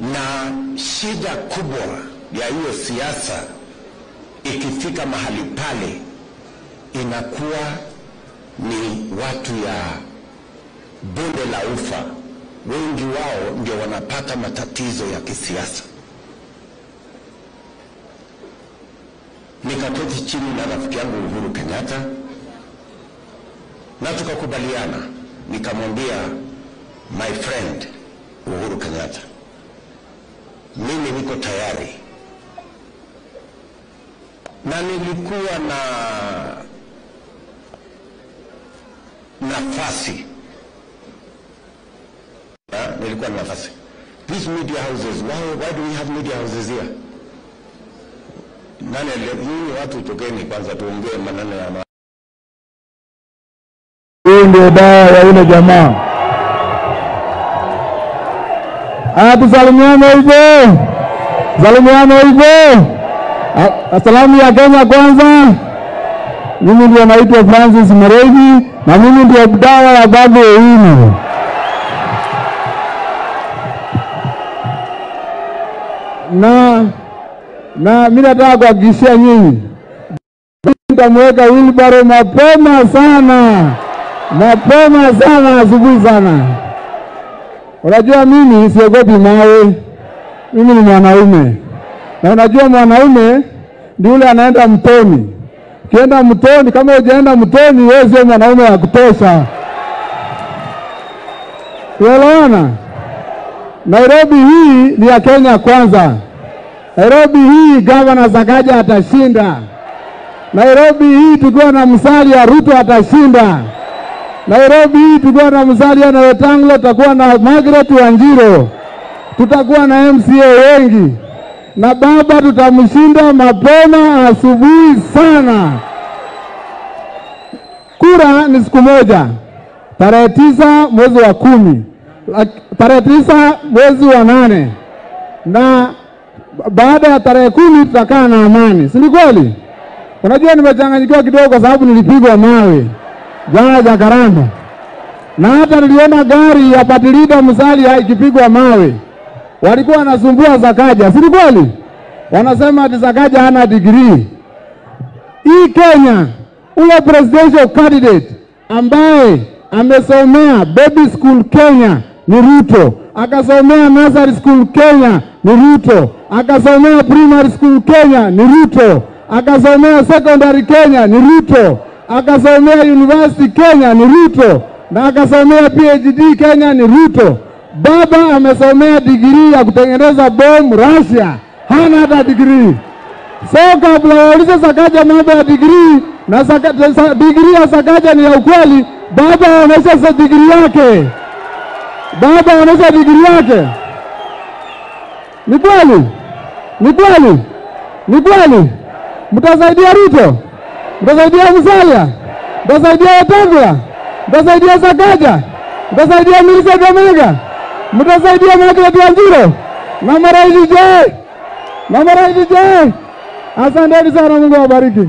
na shida kubwa ya hiyo siasa ikifika mahali pale inakuwa ni watu ya bonde la ufa, wengi wao ndio wanapata matatizo ya kisiasa. Nikaketi chini na rafiki yangu Uhuru Kenyatta na tukakubaliana, nikamwambia my friend Uhuru Kenyatta, mimi niko tayari na nilikuwa na nafasi ha? nilikuwa na nafasi these media houses why, why do we have media houses here nani nyinyi watu tokeni kwanza tuongee maneno ya ndio dawa ya ile jamaa. Tusalimiane hivyo, salimiane hivyo. asalamu Salamu ya Kenya kwanza. Mimi ndio naitwa Francis Muregi na mimi ndio dawa ya babu Owino. Na na mimi nataka kuhakikishia nyinyi nitamweka wilbaro mapema sana, mapema sana, asubuhi sana. Unajua mimi siogopi mawe, mimi ni mwanaume, na unajua mwanaume ndi yule anaenda mtoni. Ukienda mtoni, kama hujaenda mtoni, wewe sio mwanaume wa kutosha. Tuelewana? Nairobi hii ni ya Kenya kwanza. Nairobi hii gavana Sakaja atashinda. Nairobi hii tukiwa na msali ya Ruto atashinda. Nairobi tukiwa na Musalia na Wetangula tutakuwa na Margaret Wanjiro, tutakuwa na MCA wengi. Na baba tutamshinda mapema asubuhi sana. Kura ni siku moja, tarehe tisa mwezi wa kumi, tarehe tisa mwezi wa nane, na baada ya tarehe kumi tutakaa na amani, si ni kweli? Unajua nimechanganyikiwa kidogo kwa sababu nilipigwa mawe jana Jakaranda, na hata niliona gari ya Patilida Musalia ikipigwa mawe, walikuwa wanasumbua Sakaja, si kweli? Wanasema ati Sakaja hana degree. Hii Kenya, ule presidential candidate ambaye amesomea baby school Kenya ni Ruto, akasomea nursery school Kenya ni Ruto, akasomea primary school Kenya ni Ruto, akasomea secondary Kenya ni Ruto, akasomea university Kenya ni Ruto, na akasomea PhD Kenya ni Ruto. Baba amesomea digrii ya kutengeneza bomu Russia, hana hata digrii. So kabla waulize Sakaja mambo ya digrii na saka, degree ya Sakaja ni ya ukweli, baba aonyesha sa digrii yake, baba aonyesha digrii yake. Ni kweli, ni kweli, ni kweli. Mtasaidia Ruto, mtasaidia Musalia, mtasaidia Wetangula, mtasaidia Sakaja, mtasaidia Millicent Omega, mtasaidia Margaret Wanjiro na Maraisi je, na Maraisi je. Asanteni sana, Mungu awabariki.